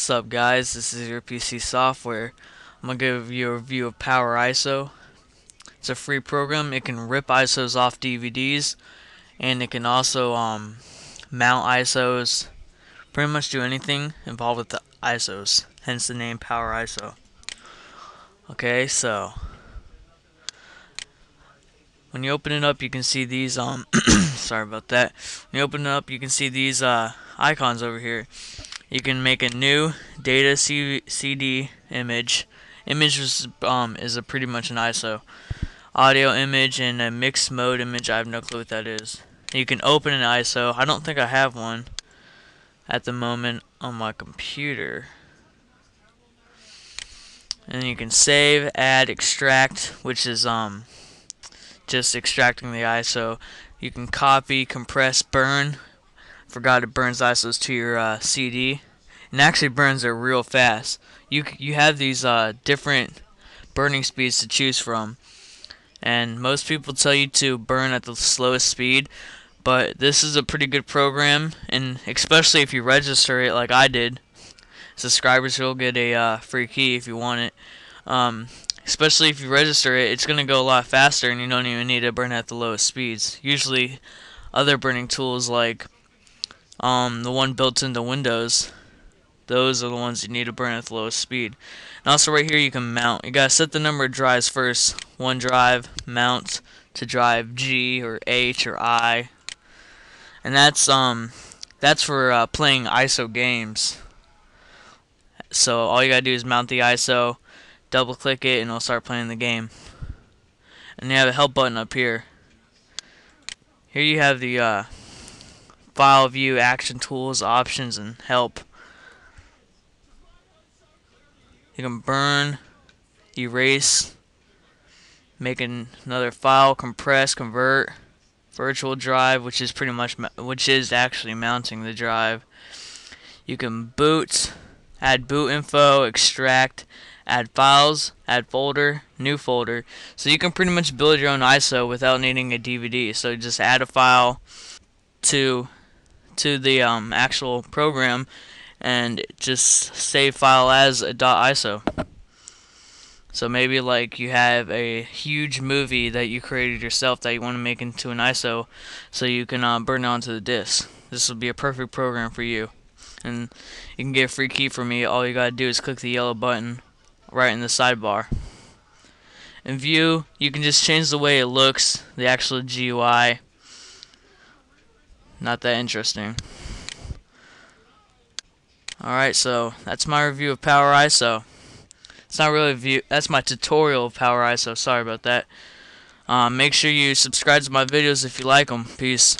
What's up guys, this is your PC software. I'm going to give you a review of Power ISO. It's a free program, it can rip ISOs off DVDs and it can also um, mount ISOs, pretty much do anything involved with the ISOs, hence the name Power ISO. Okay, so when you open it up you can see these um sorry about that when you open it up you can see these uh, icons over here you can make a new data C CD image. Image is, um, is a pretty much an ISO. Audio image and a mixed mode image. I have no clue what that is. You can open an ISO. I don't think I have one at the moment on my computer. And you can save, add, extract, which is um just extracting the ISO. You can copy, compress, burn, forgot it burns ISOs to your uh, CD and actually burns it real fast. You you have these uh, different burning speeds to choose from, and most people tell you to burn at the slowest speed. But this is a pretty good program, and especially if you register it like I did, subscribers will get a uh, free key if you want it. Um, especially if you register it, it's gonna go a lot faster, and you don't even need to burn at the lowest speeds. Usually, other burning tools like um, the one built into Windows. Those are the ones you need to burn at the lowest speed. And also right here you can mount. You gotta set the number of drives first. One drive, mount to drive G or H or I. And that's um that's for uh, playing ISO games. So all you gotta do is mount the ISO, double click it, and it'll start playing the game. And you have a help button up here. Here you have the uh, file view, action tools, options, and help. You can burn, erase, make another file, compress, convert, virtual drive, which is pretty much which is actually mounting the drive. You can boot, add boot info, extract, add files, add folder, new folder. So you can pretty much build your own ISO without needing a DVD. So just add a file to to the um, actual program and just save file as a .iso. So maybe like you have a huge movie that you created yourself that you want to make into an ISO so you can uh, burn it onto the disk. This will be a perfect program for you. And you can get a free key from me. All you gotta do is click the yellow button right in the sidebar. In view, you can just change the way it looks, the actual GUI not that interesting. Alright, so that's my review of Power ISO. It's not really a view, that's my tutorial of Power ISO. Sorry about that. Um, make sure you subscribe to my videos if you like them. Peace.